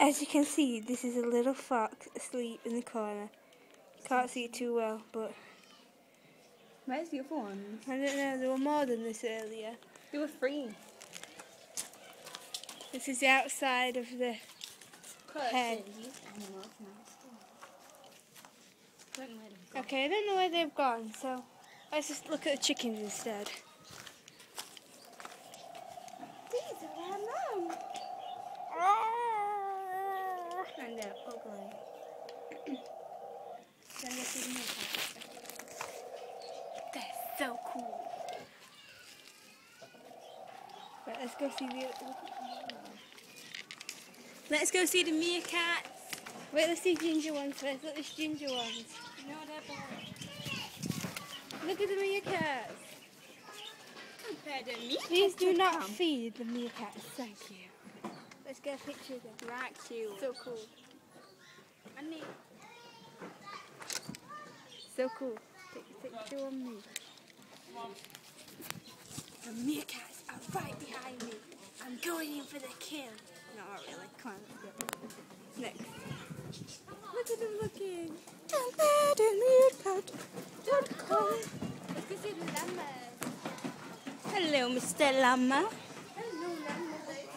As you can see, this is a little fox asleep in the corner. Can't see it too well, but Where's the other ones? I don't know, there were more than this earlier. There were three. This is the outside of the Hey. Okay, I don't know where they've gone, so let's just look at the chickens instead. Ugly. then this is my They're so cool. Right, let's go see the. Let's go see the meerkats. Wait, let's see ginger ones first. Look, there's ginger ones. No, they're boring. Look at the meerkats. Compared to me. Please do not feed the meerkats. Thank you. Let's get a picture of them. Right, cute. So cool. I need. So cool. Take a picture of me. The meerkats are right behind me. I'm going in for the kill. No, not really. Come on, let's go. Next. Look at them looking. Let's go see the llamas. Hello, Mr. Llama. Hello, llamas.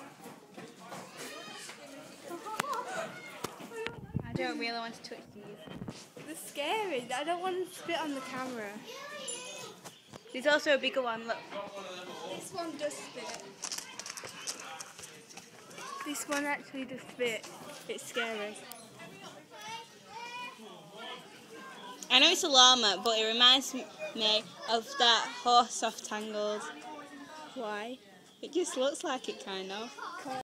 I don't really want to touch these. Scary. I don't want to spit on the camera. There's also a bigger one, look. This one does spit. This one actually does spit. It's scary. I know it's a llama, but it reminds me of that horse off Tangled. Why? It just looks like it, kind of.